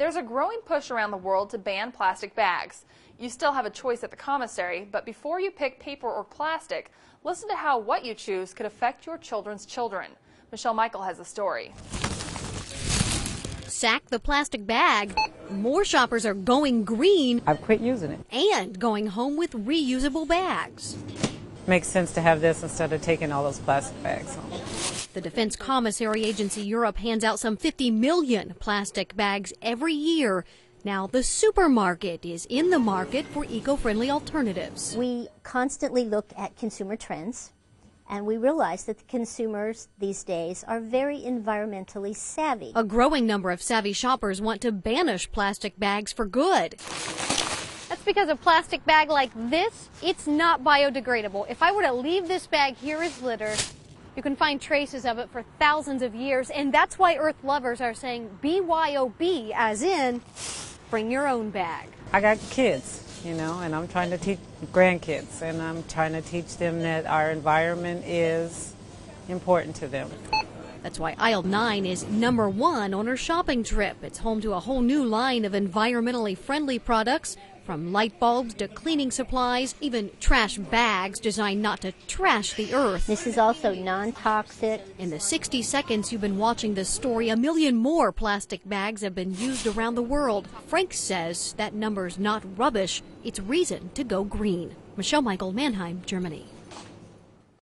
There's a growing push around the world to ban plastic bags. You still have a choice at the commissary, but before you pick paper or plastic, listen to how what you choose could affect your children's children. Michele Michael has a story. Sack the plastic bag. More shoppers are going green I've quit using it. and going home with reusable bags. Makes sense to have this instead of taking all those plastic bags home. The Defense Commissary Agency Europe hands out some 50 million plastic bags every year. Now the supermarket is in the market for eco-friendly alternatives. We constantly look at consumer trends and we realize that the consumers these days are very environmentally savvy. A growing number of savvy shoppers want to banish plastic bags for good. That's because a plastic bag like this, it's not biodegradable. If I were to leave this bag here as litter, you can find traces of it for thousands of years, and that's why Earth lovers are saying BYOB, as in, bring your own bag. I got kids, you know, and I'm trying to teach grandkids, and I'm trying to teach them that our environment is important to them. That's why aisle 9 is number one on her shopping trip. It's home to a whole new line of environmentally friendly products, from light bulbs to cleaning supplies, even trash bags designed not to trash the earth. This is also non-toxic. In the 60 seconds you've been watching this story, a million more plastic bags have been used around the world. Frank says that number's not rubbish, it's reason to go green. Michele Michael, Mannheim, Germany.